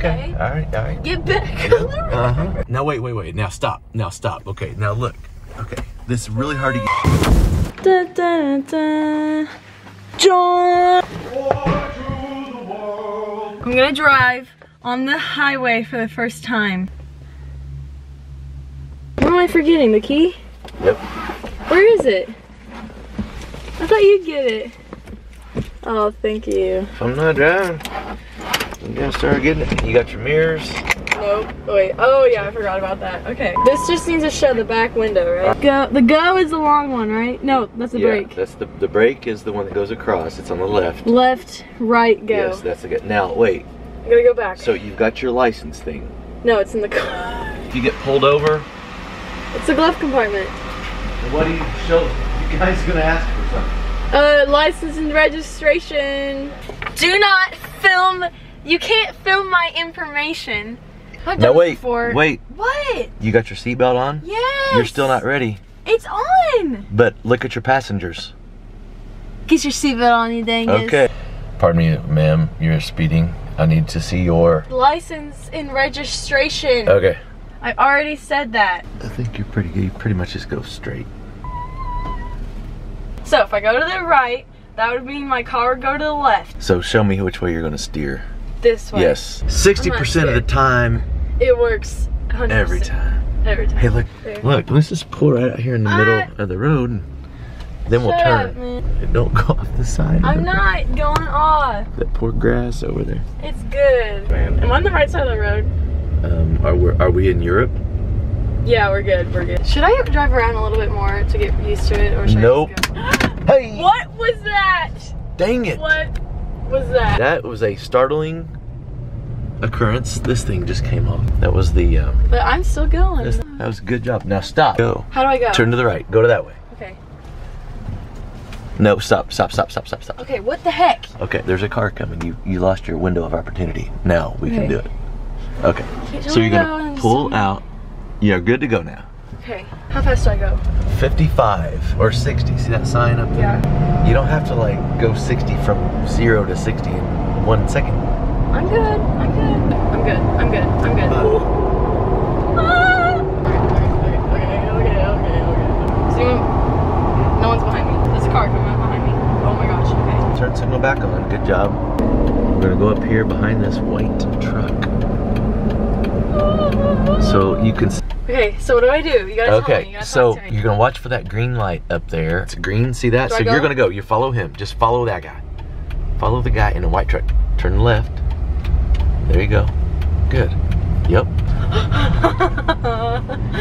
Okay. All right. All right. Get back on the road. Uh huh. Now wait, wait, wait. Now stop. Now stop. Okay. Now look. Okay. This is really hard to get. Da, da, da. John. I'm gonna drive on the highway for the first time. What am I forgetting? The key? Yep. Where is it? I thought you'd get it. Oh, thank you. I'm not driving, you gotta start getting it. You got your mirrors. Nope. Wait. Oh yeah, I forgot about that. Okay. This just needs to show the back window, right? Go. The go is the long one, right? No, that's the brake. That's the the brake is the one that goes across. It's on the left. Left, right, go. Yes, that's the good. Now wait. I'm gonna go back. So you've got your license thing. no, it's in the car. If you get pulled over, It's the glove compartment. what do you show? You guys gonna ask for something? Uh, license and registration. Do not film. You can't film my information. I've done Now this wait. before. Wait. What? You got your seatbelt on? Yes. You're still not ready. It's on. But look at your passengers. Get your seatbelt on, you dangus. Okay. Pardon me, ma'am. You're speeding. I need to see your. License and registration. Okay. I already said that. I think you're pretty good. You pretty much just go straight. So if I go to the right, that would mean my car would go to the left. So show me which way you're gonna steer. This way. Yes. 60% of the time, It works 100%. every time. Every time. Hey, look. There. Look, let's just pull right out here in the middle of the road. And then we'll Shut turn. up, man. Don't go off the side. I'm the- not going off. That poor grass over there. It's good. Am I on the right side of the road? Um, are we, are we in Europe? Yeah, we're good. We're good. Should I drive around a little bit more to get used to it, or should Nope. I just go? Hey! what was that? Dang it! What was that? That was a startling occurrence. This thing just came off. That was the. Um, But I'm still going. this, that was a good job. Now stop. Go. How do I go? Turn to the right. Go to that way. Okay. No, stop, stop, stop, stop, stop, stop. Okay. What the heck? Okay, there's a car coming. You you lost your window of opportunity. Now we can do it. Okay. Okay, So you're gonna and pull out. You're good to go now. Okay. How fast do I go? 55 or 60. See that sign up there? Yeah. You don't have to like go 60 from zero to 60 in one second. I'm good. I'm good. I'm good. I'm good. I'm good. Ah! Okay, okay, okay, okay, okay. No one's behind me. There's a car coming up behind me. Oh my gosh. Okay. Turn signal back on. Good job. We're gonna go up here behind this white truck. So you can. s- Okay. So what do I do? You gotta tell me. Okay, You gotta so talk me. you're gonna watch for that green light up there. It's green. See that? Do so go? you're gonna go. You follow him. Just follow that guy. Follow the guy in the white truck. Turn left. There you go. Good. Yep.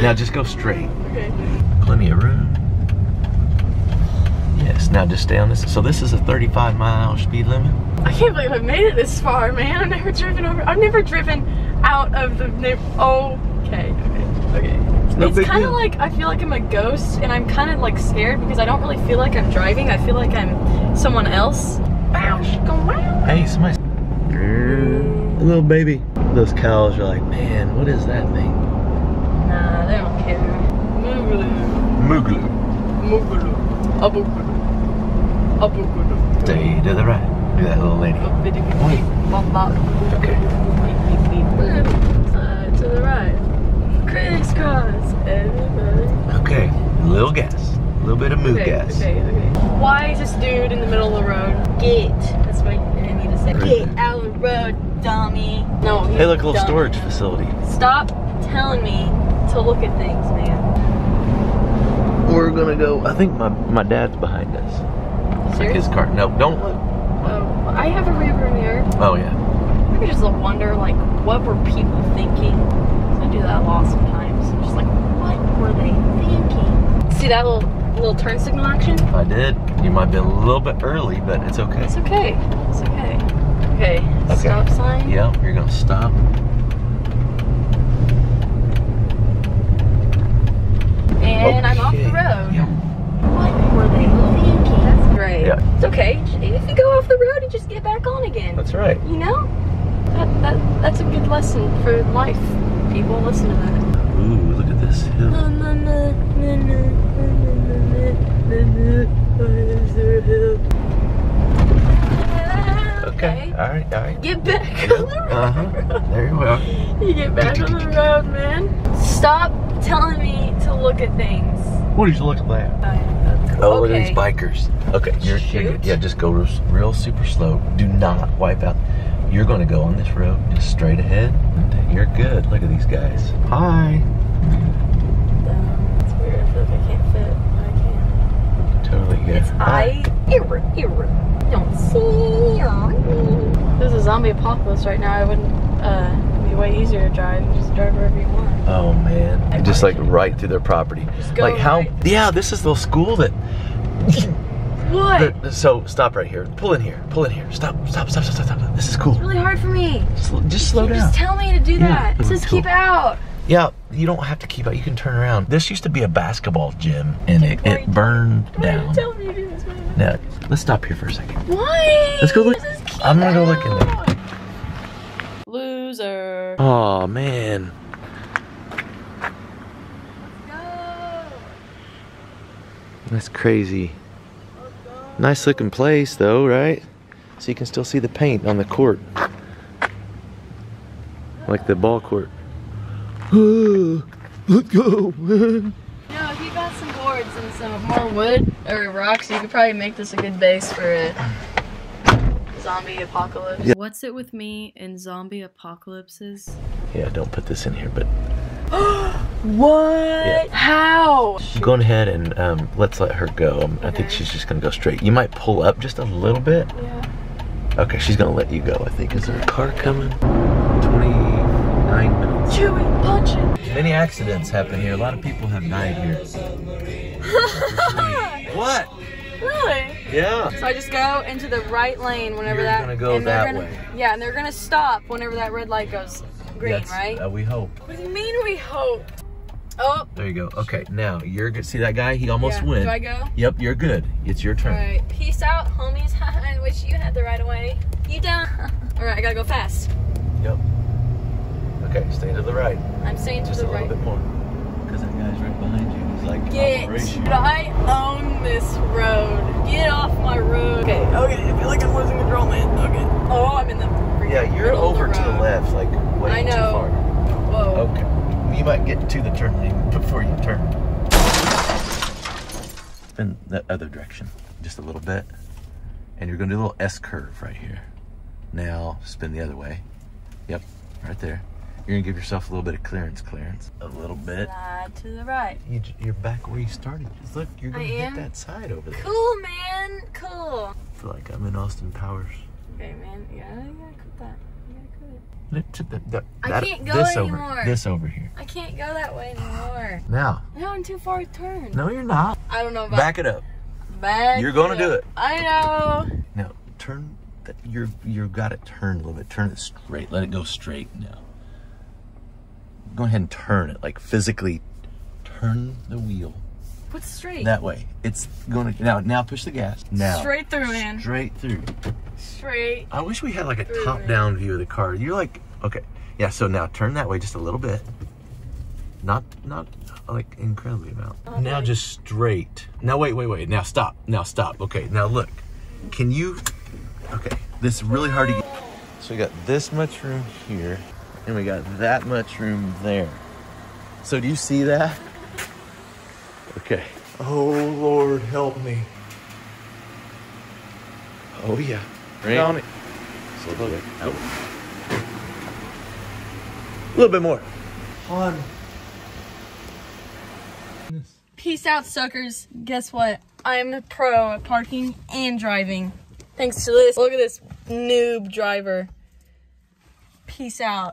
Now just go straight. okay. Plenty of room. Yes, now just stay on this. So this is a 35 mile speed limit. I can't believe I made it this far, man. I've never driven over. I've never driven out of the. Oh. Okay. Okay. Okay. no it's kind of like I feel like I'm a ghost, and I'm kind of like scared because I don't really feel like I'm driving. I feel like I'm someone else. Bow, shika, wow. Hey, somebody. A little baby. Those cows are like, man, what is that thing? Nah, they don't care. Moogaloo. Mooglu. Moogaloo. Aboogaloo. Aboogaloo. Stay to the right. Look at that little lady. Wait. Okay. Bit of moo Okay, okay, okay. Why is this dude in the middle of the road? Get. That's what I need to say. Get out of the road, dummy. No. Hey, look, a little dummy. storage facility. Stop telling me to look at things, man. We're gonna go. I think my my dad's behind us. Like his car. No, don't look. Oh, I have a rear view mirror. Oh yeah. I just wonder, like, what were people thinking? I do that a lot sometimes. I'm just like, what were they thinking? See that little little turn signal action? I did, you might be a little bit early, but it's okay. It's okay. It's okay. Okay. Okay. Stop sign. Yeah, you're gonna stop. And I'm off the road. Yeah. What were they thinking? That's great. Yeah. It's okay. If you go off the road, you just get back on again. That's right. You know? That, that that's a good lesson for life. People listen to that. Ooh, look at this hill. Okay. Okay. All right. All right. Get back on the road. Uh huh. There you are. You get back on the road, man. Stop telling me to look at things. What are you looking at? Oh, look at these bikers. Okay, you're, you're Yeah, just go real, real super slow. Do not wipe out. You're going to go on this road just straight ahead. You're good. Look at these guys. Hi. It's weird. I feel like I can't fit. but I can. Totally good. It's I. Era, era. Don't see. This is a zombie apocalypse right now. I wouldn't. Uh, it'd be way easier to drive. You just drive wherever you want. Oh man, just like right through their property. Just go like how? right. Yeah, this is the school that. What? that- so stop right here. Pull in here. Pull in here. Stop. Stop. Stop. Stop. Stop. stop. This is cool. It's really hard for me. Just, just slow You down. just tell me to do Yeah, that. It says cool. keep out. Yeah, you don't have to keep out. You can turn around. This used to be a basketball gym, and it, it burned Why are you down. telling me to do this. Now, let's stop here for a second. Why? Let's go look- It says keep I'm gonna go look in there. Loser. Oh man, Go. that's crazy. Nice looking place, though, right? So you can still see the paint on the court, like the ball court. Let's go, man. You know, if you got some boards and some more wood or rocks, you could probably make this a good base for a zombie apocalypse. Yeah. What's it with me and zombie apocalypses? Yeah, don't put this in here, but What? How? go on ahead and um, let's let her go. Um, I think she's just gonna go straight. You might pull up just a little bit. Yeah. Okay, she's gonna let you go. I think. Is there a car coming? Twenty-nine minutes. Chewy, punch it. Many accidents happen here. A lot of people have died here. what? really? Yeah. So I just go into the right lane whenever You're that. gonna go and that gonna- way. Yeah, and they're gonna stop whenever that red light goes green, That's- right? Uh, we hope. What do you mean we hope? Oh, There you go. Okay, now you're good. See that guy? He almost yeah. went. Do I go? Yep, you're good. It's your turn. All right. Peace out, homies. I wish you had the right of way. You don't. All right, I gotta go fast. Yep. Okay, stay to the right. I'm staying to Just the a little bit more. Because that guy's right behind you. He's like Get. operation. I own this road. Get off my road. Okay. Okay. I feel like I'm losing control, man. Okay. Oh, I'm in the. Yeah, you're middle of over to the left, like way I too know. far. Whoa. Okay. You might get to the turn lane before you turn. Spin the other direction just a little bit. And you're going to do a little S curve right here. Now spin the other way. Yep, right there. You're going to give yourself a little bit of clearance, clearance. A little bit. Slide to the right. You, you're back where you started. Just look, you're going I to hit am? that side over there. Cool, man. Cool. I feel like I'm in Austin Powers. Okay, man. Yeah, you gotta cut that. You gotta cut it. Look to the- the- I that- can't go this anymore. Over, this over here. I can't go that way anymore. Now, No, I'm too far to turn. no, you're not. I don't know about Back it up. back. You're gonna do it. I know. Now turn that you're you've got it turned a little bit. Turn it straight. Let it go straight now. Go ahead and turn it. Like physically turn the wheel What's straight? that way. It's going to now now push the gas. Now Straight through, man. Straight through. Straight. I wish we had like a top down view of the car. You're like okay. Yeah, so now turn that way just a little bit. Not not like incredibly amount. Now just straight. Now wait, wait, wait. Now stop. Now stop. Okay, now look. Can you Okay. This is really hard to get. So we got this much room here, and we got that much room there. So do you see that? Okay. Oh Lord, help me. Oh yeah. Right on it. So look. Oh. A little bit more. On. Peace out, suckers. Guess what? I'm a pro at parking and driving. Thanks to this. Look at this noob driver. Peace out.